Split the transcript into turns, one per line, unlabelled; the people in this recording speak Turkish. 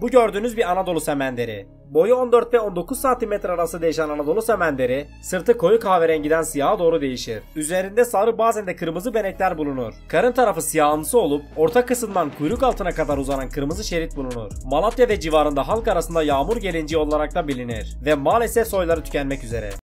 Bu gördüğünüz bir Anadolu semenderi. Boyu 14 ve 19 cm arası değişen Anadolu semenderi, sırtı koyu kahverengiden siyaha doğru değişir. Üzerinde sarı bazen de kırmızı benekler bulunur. Karın tarafı siyahımsı olup orta kısımdan kuyruk altına kadar uzanan kırmızı şerit bulunur. Malatya ve civarında halk arasında yağmur gelinciği olarak da bilinir ve maalesef soyları tükenmek üzere.